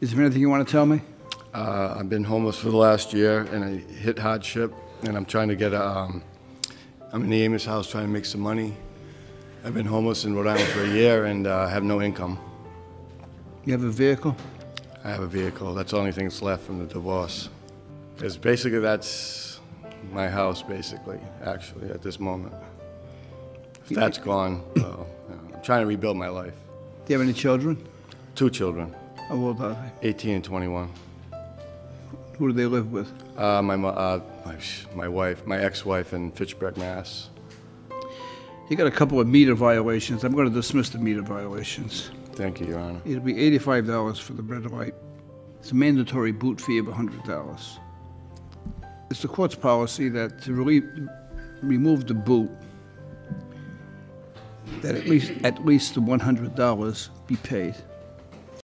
Is there anything you want to tell me? Uh, I've been homeless for the last year, and I hit hardship, and I'm trying to get a, um, I'm in the Amos house trying to make some money. I've been homeless in Rhode Island for a year and uh, have no income. You have a vehicle? I have a vehicle. That's the only thing that's left from the divorce. Because basically that's my house, basically, actually, at this moment. If that's gone, well, you know, I'm trying to rebuild my life. Do you have any children? Two children, How old are they? 18 and 21. Who do they live with? Uh, my, uh, my, my wife, my ex-wife in Fitchburg, Mass. You got a couple of meter violations. I'm going to dismiss the meter violations. Thank you, Your Honor. It'll be eighty-five dollars for the red light. It's a mandatory boot fee of hundred dollars. It's the court's policy that to relieve, remove the boot, that at least, at least the one hundred dollars be paid.